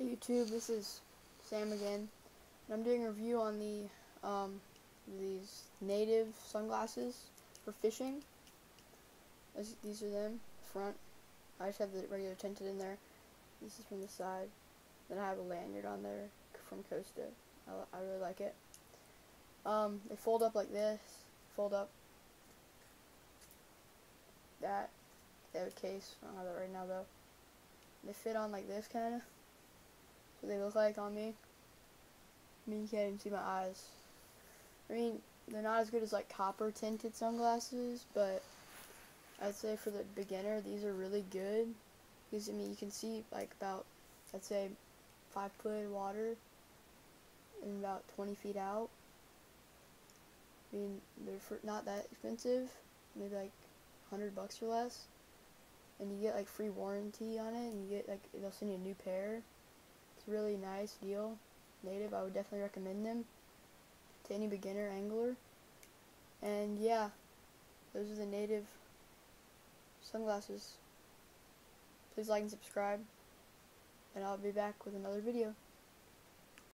Hey YouTube, this is Sam again, and I'm doing a review on the um, these native sunglasses for fishing. As, these are them, front. I just have the regular tinted in there. This is from the side. Then I have a lanyard on there from Costa. I, I really like it. Um, they fold up like this. Fold up. That. They have a case. I don't have that right now though. They fit on like this kind of they look like on me. I mean, you can't even see my eyes. I mean, they're not as good as like copper tinted sunglasses, but I'd say for the beginner, these are really good. Because, I mean, you can see like about, I'd say, five foot water and about 20 feet out. I mean, they're not that expensive, maybe like 100 bucks or less. And you get like free warranty on it, and you get like, they'll send you a new pair. Really nice deal. Native, I would definitely recommend them to any beginner angler. And yeah, those are the native sunglasses. Please like and subscribe, and I'll be back with another video.